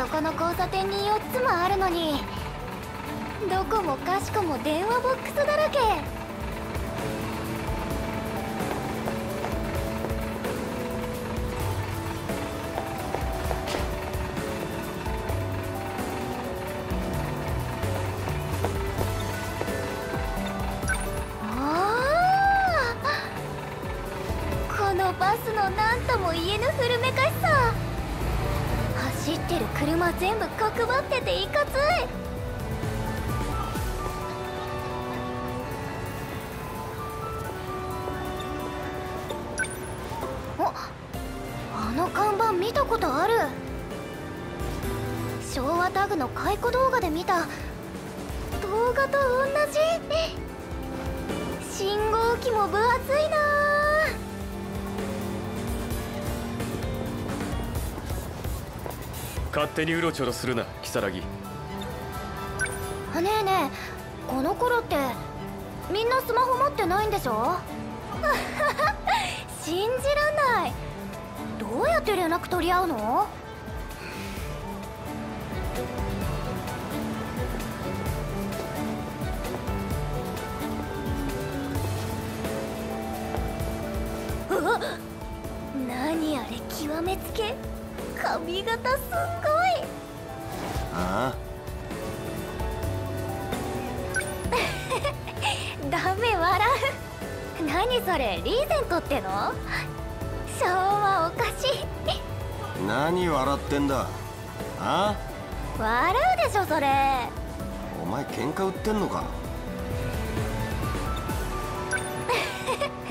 そこの交差点に4つもあるのにどこもかしこも電話ボックスだらけ。このバスの何とも言えぬ古めかしさ。走ってる車全部角張ってていかつい。ああの看板見たことある。昭和タグの解雇動画で見た。動画と同じ。信号機も分厚いな。勝手にうろちょろするな如月。ねえねえこの頃ってみんなスマホ持ってないんでしょ？信じらない。どうやって連絡取り合うの？うわ何あれ極めつけ？髪型すんごい。あ ダメ笑う。何それリーゼントっての？昭和おかしい。あ何笑ってんだ？あ笑うでしょそれ。お前喧嘩売ってんのか？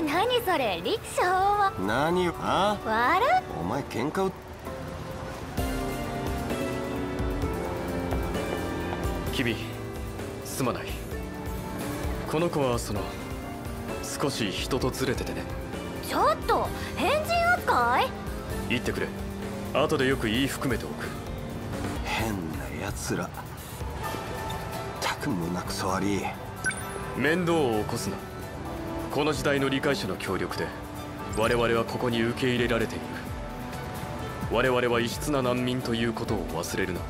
何それリ昭和。何あ笑お前喧嘩売っ君すまない。この子はその少し人とずれててね。うちょっと変人扱い？言ってくれ。後でよく言い含めておく。変なやつら。ったく胸くそ悪い面倒を起こすな。この時代の理解者の協力で我々はここに受け入れられている。我々は異質な難民ということを忘れるな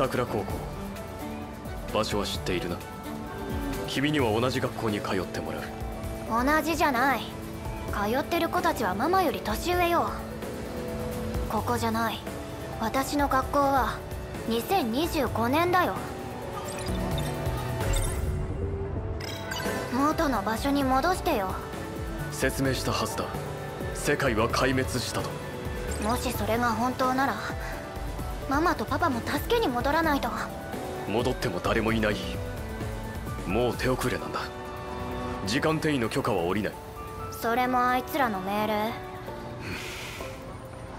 桜高校。場所は知っているな。君には同じ学校に通ってもらう。同じじゃない。通ってる子たちはママより年上よ。ここじゃない。私の学校は2025年だよ。元の場所に戻してよ。説明したはずだ。世界は壊滅したと。もしそれが本当ならママとパパも助けに戻らないと。戻っても誰もいない。もう手遅れなんだ。時間転移の許可は下りない。それもあいつらの命令。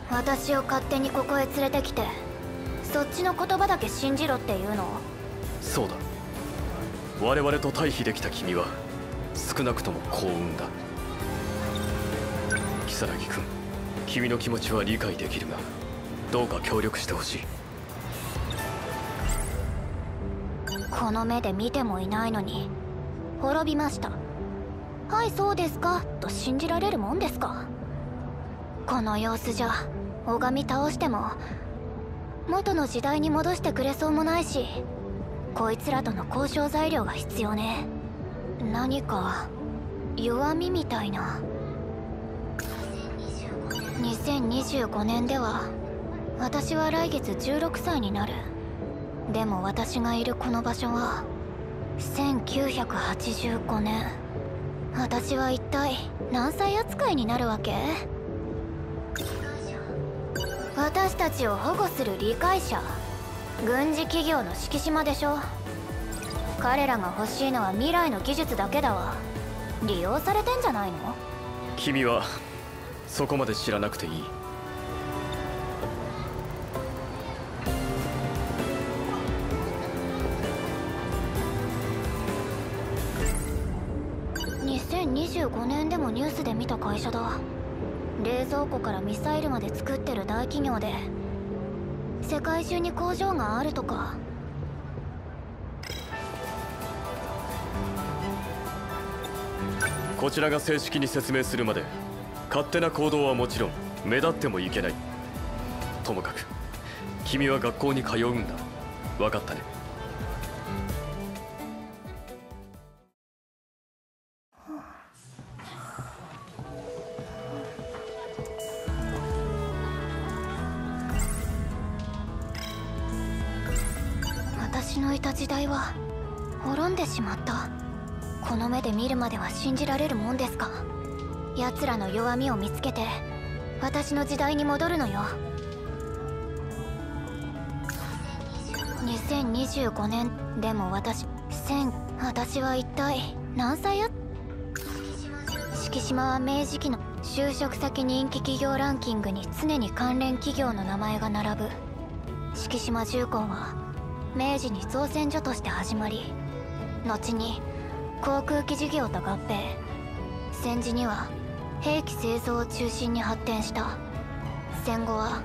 私を勝手にここへ連れてきてそっちの言葉だけ信じろっていうの？そうだ。我々と対比できた君は少なくとも幸運だ。如月君君の気持ちは理解できるがどうか協力してほしい。この目で見てもいないのに。滅びました。はいそうですか。と信じられるもんですか。この様子じゃ拝み倒しても元の時代に戻してくれそうもないしこいつらとの交渉材料が必要ね。何か弱みみたいな。2025年では私は来月16歳になる。でも私がいるこの場所は1985年。私は一体何歳扱いになるわけ？私たちを保護する理解者。軍事企業の敷島でしょ。彼らが欲しいのは未来の技術だけだわ。利用されてんじゃないの？君はそこまで知らなくていい。95年でもニュースで見た会社だ。冷蔵庫からミサイルまで作ってる大企業で世界中に工場があるとか。こちらが正式に説明するまで勝手な行動はもちろん目立ってもいけない。ともかく君は学校に通うんだ。分かったね。た時代は滅んでしまった。この目で見るまでは信じられるもんですか？奴らの弱みを見つけて私の時代に戻るのよ。2025年でも私1000私は一体何歳や？敷島は明治期の就職先人気企業ランキングに常に関連企業の名前が並ぶ。敷島重工は明治に造船所として始まり後に航空機事業と合併。戦時には兵器製造を中心に発展した。戦後は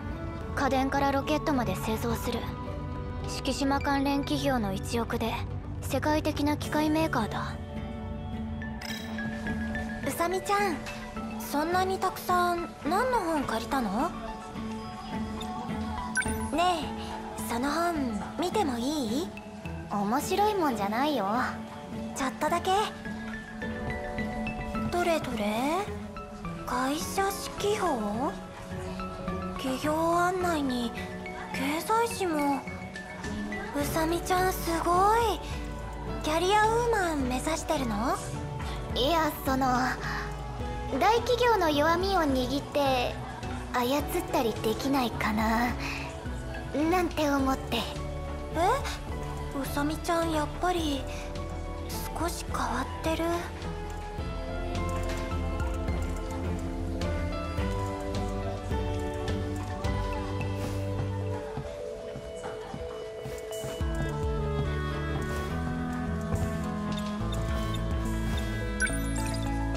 家電からロケットまで製造する。敷島関連企業の一翼で世界的な機械メーカーだ。うさみちゃんそんなにたくさん何の本借りたの？見てもいい？面白いもんじゃないよ。ちょっとだけ。どれどれ？会社指揮法？企業案内に経済誌も。うさみちゃんすごい。キャリアウーマン目指してるの？いやその大企業の弱みを握って操ったりできないかな。なんて思って。え？うさみちゃんやっぱり少し変わってる？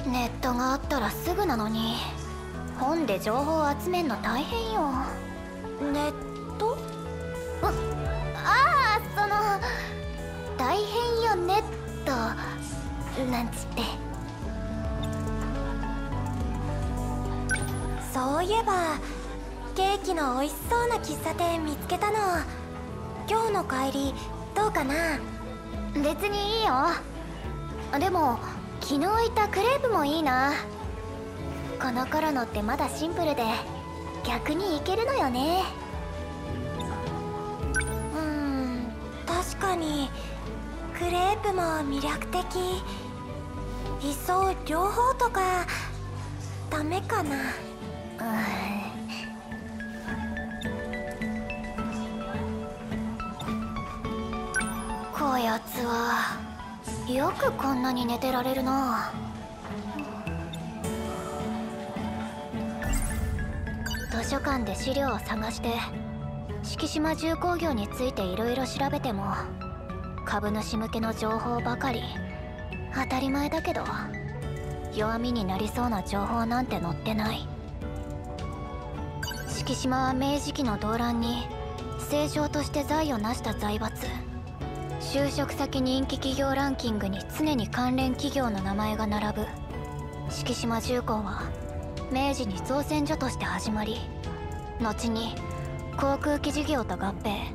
ネットがあったらすぐなのに。本で情報を集めんの大変よ。ネット大変よねとなんつって。そういえばケーキの美味しそうな喫茶店見つけたの。今日の帰りどうかな？別にいいよ。でも昨日いたクレープもいいな。この頃のってまだシンプルで逆にいけるのよね。うーん確かにクレープも魅力的。いっそ両方とかダメかな。こやつはよくこんなに寝てられるな。図書館で資料を探して敷島重工業についていろいろ調べても株主向けの情報ばかり。当たり前だけど弱みになりそうな情報なんて載ってない。敷島は明治期の動乱に正常として財を成した財閥。就職先人気企業ランキングに常に関連企業の名前が並ぶ。敷島重工は明治に造船所として始まり後に航空機事業と合併。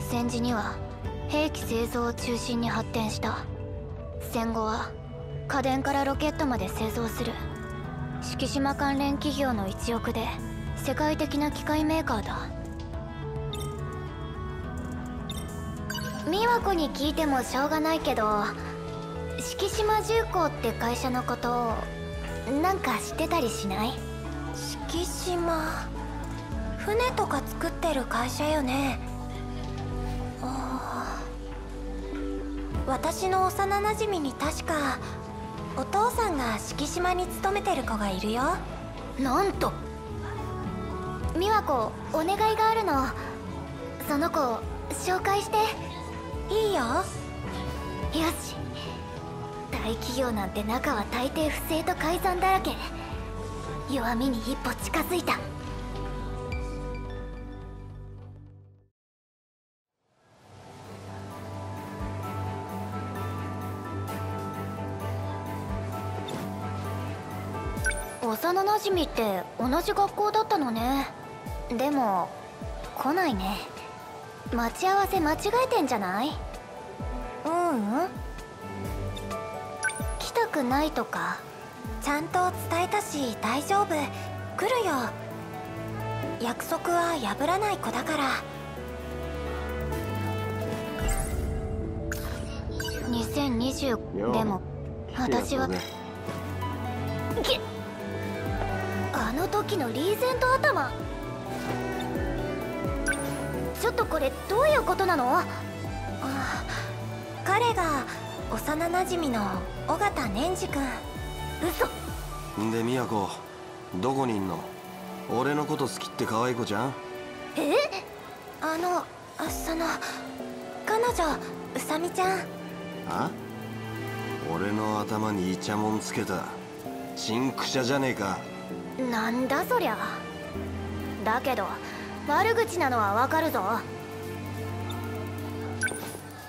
戦時には兵器製造を中心に発展した。戦後は家電からロケットまで製造する。敷島関連企業の一翼で世界的な機械メーカーだ。美和子に聞いてもしょうがないけど敷島重工って会社のことなんか知ってたりしない？敷島。船とか作ってる会社よね。私の幼なじみに確かお父さんが敷島に勤めてる子がいるよ。なんと美和子お願いがあるの。その子紹介して。いいよ。よし。大企業なんて中は大抵不正と改ざんだらけ。弱みに一歩近づいた幼なじみって同じ学校だったのね。でも来ないね。待ち合わせ間違えてんじゃない？ううん。来たくないとかちゃんと伝えたし大丈夫。来るよ。約束は破らない子だから。2020でも私はげあの時のリーゼント頭。ちょっとこれどういうことなの？あ彼が幼なじみの尾形年次君。嘘。んで宮子どこにいんの？俺のこと好きって可愛い子じゃん？え？あのあその彼女うさみちゃん？あ？俺の頭にイチャモンつけたチンクシャじゃねえかなんだそりゃ。だけど悪口なのはわかるぞ。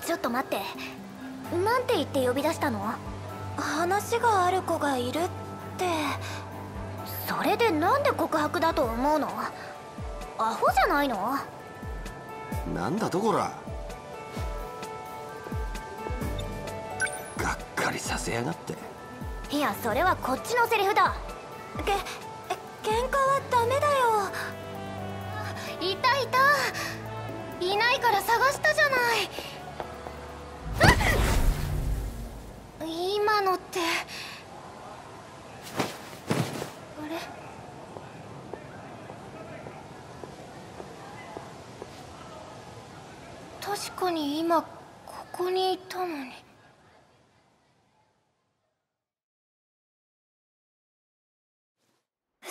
ちょっと待って。なんて言って呼び出したの？話がある子がいるって。それでなんで告白だと思うの？アホじゃないの？なんだとこら。がっかりさせやがって。いやそれはこっちのセリフだ。けえ喧嘩はダメだよ。いたいた。いないから探したじゃない。今のって。あれ？確かに今ここにいたのに。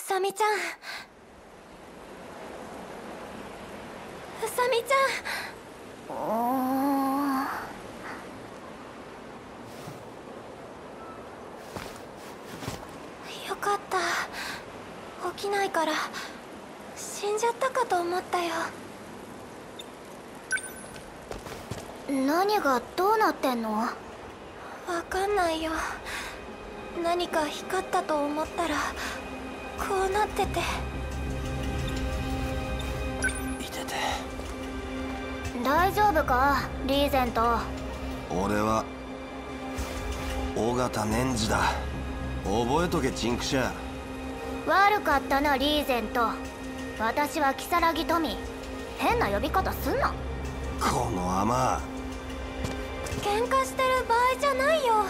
さみちゃん。うさみちゃん。よかった。起きないから。死んじゃったかと思ったよ。何がどうなってんの？わかんないよ。何か光ったと思ったら。こうなってて。いてて。大丈夫か？リーゼント。俺は尾形年次だ。覚えとけチンクシャ悪かったなリーゼント。私は如月トミー変な呼び方すんな。このアマ喧嘩してる場合じゃないよ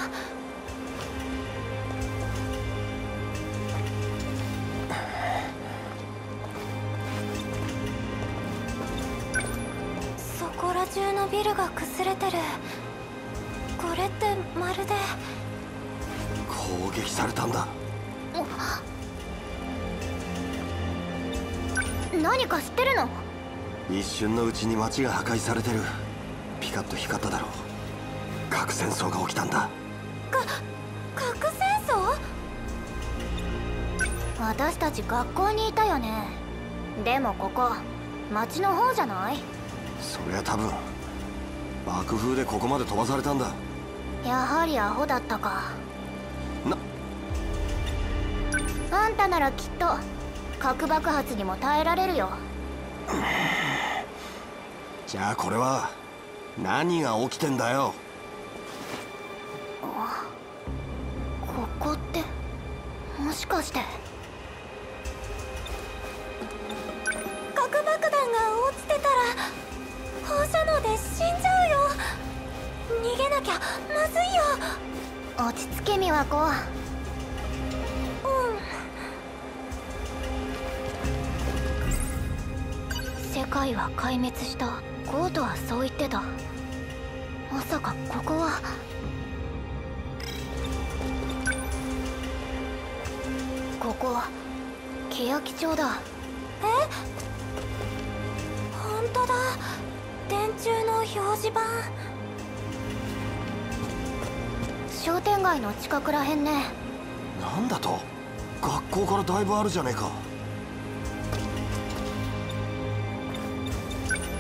中のビルが崩れてる。これってまるで。攻撃されたんだ。何か知ってるの？一瞬のうちに街が破壊されてる。ピカッと光っただろう。核戦争が起きたんだ。核戦争？私たち学校にいたよね。でもここ町の方じゃない？そりゃ多分爆風でここまで飛ばされたんだ。やはりアホだったか。な。あんたならきっと核爆発にも耐えられるよ。じゃあこれは何が起きてんだよ。ここってもしかしてで死んじゃうよ。逃げなきゃ。まずいよ落ち着け美和子うん。世界は壊滅したゴートはそう言ってたまさかここはここ欅町だえ本当だ電柱の表示板商店街の近くらへんね。なんだと？学校からだいぶあるじゃねえか。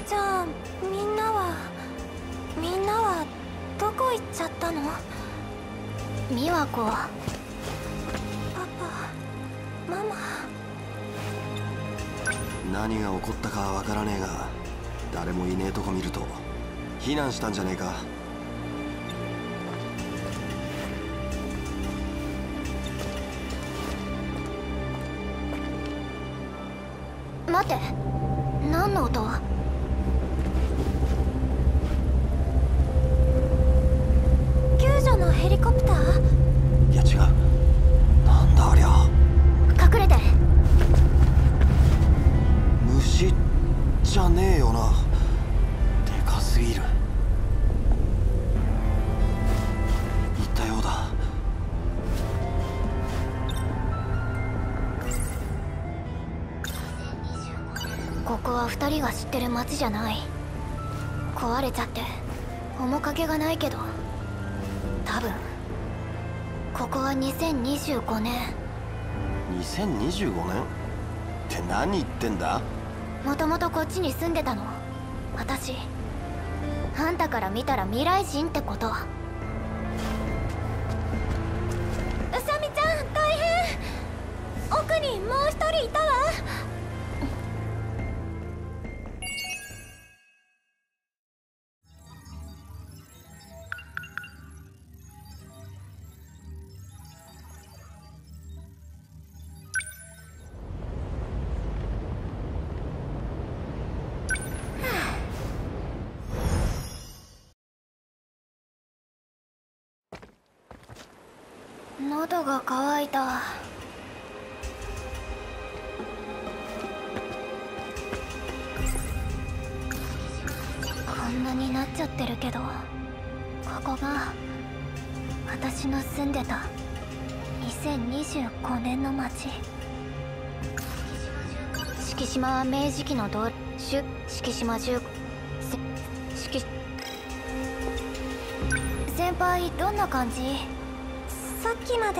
じゃあみんなはみんなはどこ行っちゃったの？美和子。パパママ。何が起こったかはわからねえが誰もいねえとこ見ると避難したんじゃねえか。が知ってる街じゃない。壊れちゃって面影がないけど。多分ここは2025年。2025年？って何言ってんだ？もともとこっちに住んでたの。私あんたから見たら未来人ってこと喉が渇いた。こんなになっちゃってるけどここが私の住んでた2025年の街敷島は明治期の道主敷島重敷先輩どんな感じ？さっきまで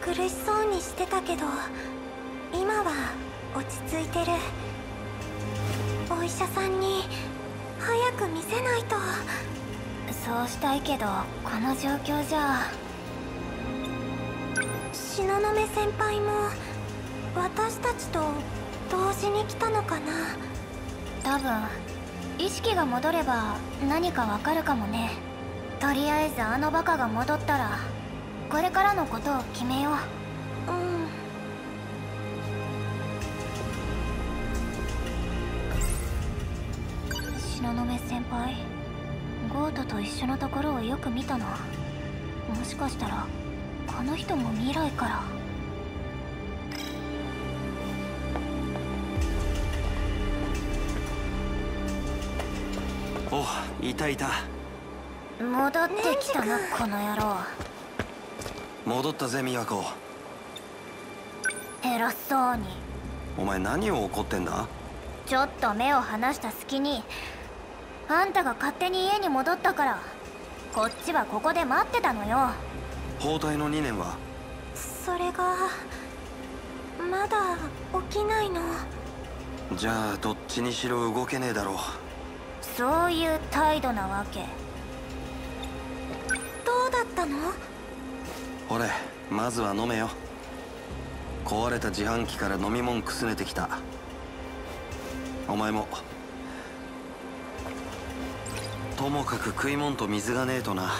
苦しそうにしてたけど今は落ち着いてる。お医者さんに早く見せないと。そうしたいけどこの状況じゃ。東雲先輩も私たちと同時に来たのかな。多分意識が戻れば何かわかるかもね。とりあえずあのバカが戻ったらこれからのことを決めよう。うん。東雲先輩ゴートと一緒のところをよく見たなもしかしたらこの人も未来から。おいたいた。戻ってきたなこの野郎戻ったぜ美和子偉そうに。お前何を怒ってんだ？ちょっと目を離した隙にあんたが勝手に家に戻ったからこっちはここで待ってたのよ。包帯の2年は？それがまだ起きないの。じゃあどっちにしろ動けねえだろう。そういう態度なわけ。どうだったの？ほれまずは飲めよ。壊れた自販機から飲み物くすねてきた。お前もともかく食い物と水がねえとな。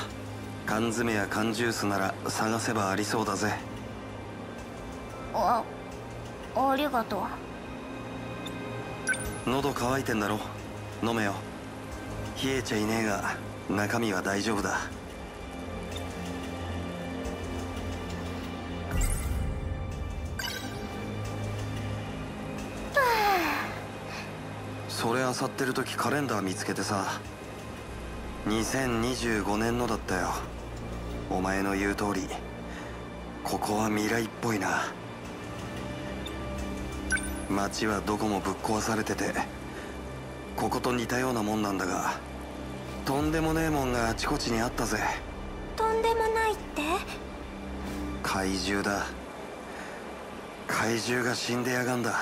缶詰や缶ジュースなら探せばありそうだぜ。あありがとう。喉乾いてんだろ。飲めよ。冷えちゃいねえが中身は大丈夫だ漁ってる時カレンダー見つけてさ2025年のだったよ。お前の言う通りここは未来っぽいな。街はどこもぶっ壊されててここと似たようなもんなんだがとんでもねえもんがあちこちにあったぜ。とんでもないって？怪獣だ。怪獣が死んでやがんだ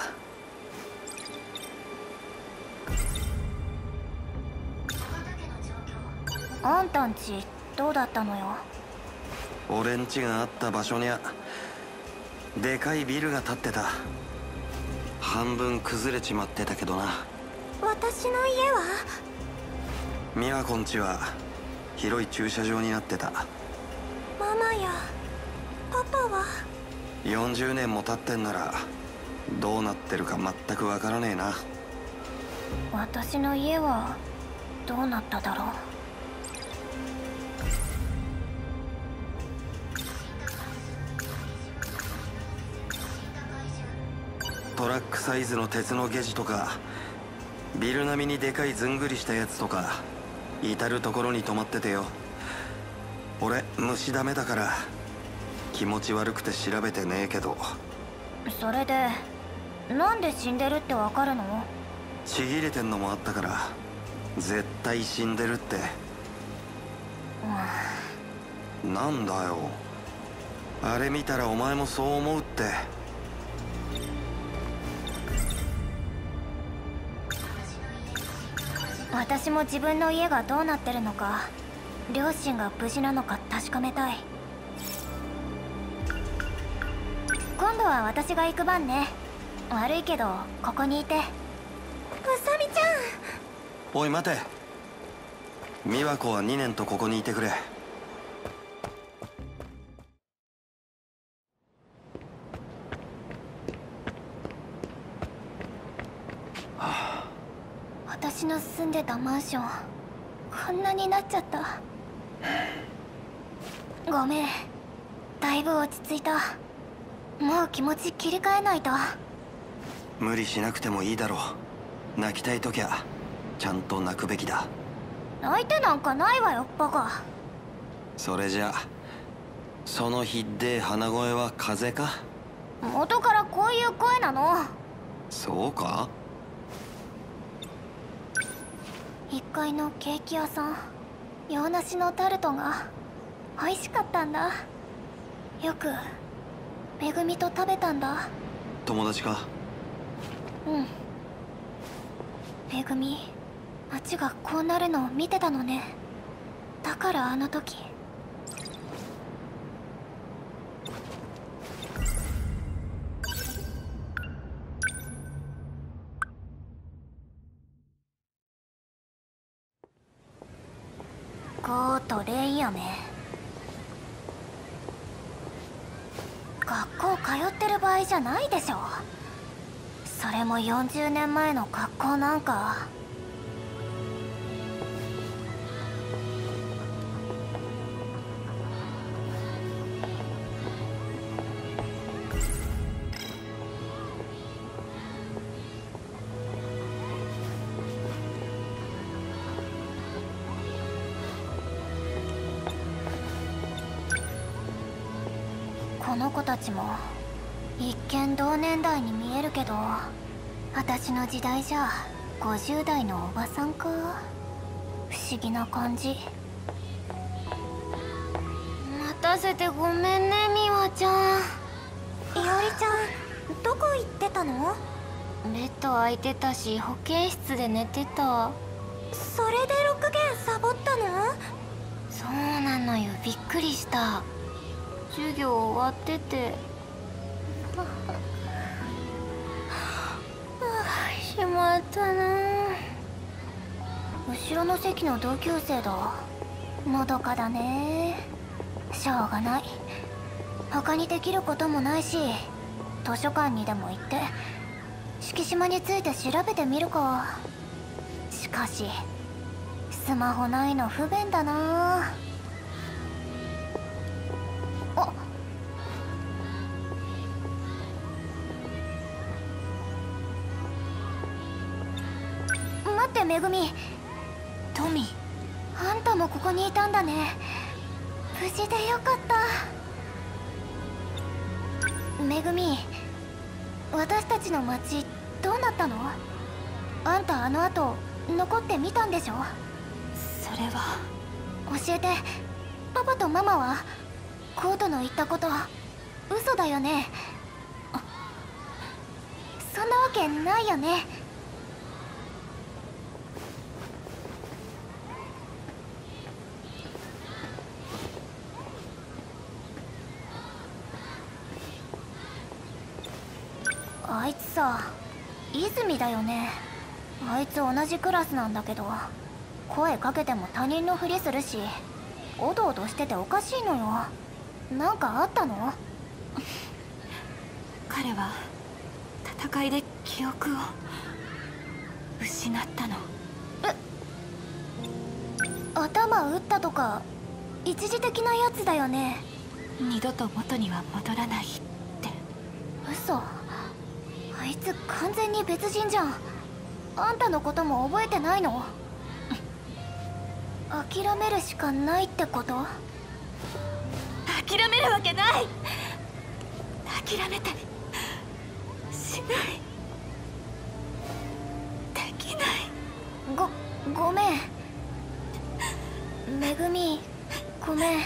あんたんちどうだったのよ？俺ん家があった場所にゃでかいビルが建ってた。半分崩れちまってたけどな。私の家は？美和子んちは広い駐車場になってた。ママやパパは？40年も経ってんならどうなってるか全くわからねえな。私の家はどうなっただろう？トラックサイズの鉄のゲジとかビル並みにでかいずんぐりしたやつとか至る所に止まっててよ。俺虫ダメだから気持ち悪くて調べてねえけど。それでなんで死んでるってわかるの？ちぎれてんのもあったから絶対死んでるって。なんだよ。あれ見たらお前もそう思うって私も自分の家がどうなってるのか両親が無事なのか確かめたい。今度は私が行く番ね。悪いけどここにいて。うさみちゃん。おい待て。美和子は2年とここにいてくれ住んでたマンションこんなになっちゃった。ごめん。だいぶ落ち着いた。もう気持ち切り替えないと。無理しなくてもいいだろう。泣きたい時はちゃんと泣くべきだ。泣いてなんかないわよバカそれじゃそのひっでえ鼻声は風邪か？元からこういう声なの。そうか？階のケーキ屋さん洋梨のタルトが美味しかったんだ。よくめぐみと食べたんだ。友達か？うん。めぐみ街がこうなるのを見てたのね。だからあの時それも40年前の学校なんか。この子たちも一見同年代に見えるけど。私の時代じゃ50代のおばさんか。不思議な感じ。待たせてごめんね美和ちゃん。いおりちゃんどこ行ってたの？ベッド空いてたし保健室で寝てた。それで6弦サボったの？そうなのよびっくりした。授業終わっててしまったな。後ろの席の同級生だ。のどかだね。しょうがない。他にできることもないし図書館にでも行って敷島について調べてみるか。しかしスマホないの不便だな。めぐみ。トミあんたもここにいたんだね。無事でよかった。めぐみ私たちの町どうなったの？あんたあの後残ってみたんでしょ？それは。教えて。パパとママは？コートの言ったこと。嘘だよね。あそんなわけないよね泉だよね。あいつ同じクラスなんだけど声かけても他人のふりするしおどおどしてておかしいのよ。なんかあったの？彼は戦いで記憶を失ったの。頭打ったとか一時的なやつだよね。二度と元には戻らないって。嘘。あいつ完全に別人じゃん。あんたのことも覚えてないの？諦めるしかないってこと？諦めるわけない！諦めたりしない！できない！ごごめん。めぐみごめん